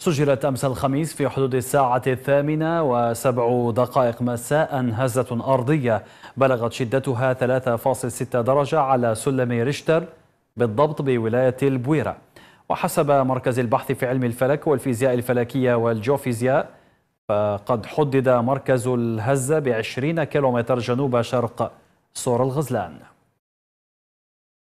سجلت أمس الخميس في حدود الساعة الثامنة وسبع دقائق مساء هزة أرضية. بلغت شدتها 3.6 درجة على سلم ريشتر بالضبط بولاية البويرة. وحسب مركز البحث في علم الفلك والفيزياء الفلكية والجيوفيزياء فقد حدد مركز الهزة بعشرين كيلومتر جنوب شرق سور الغزلان.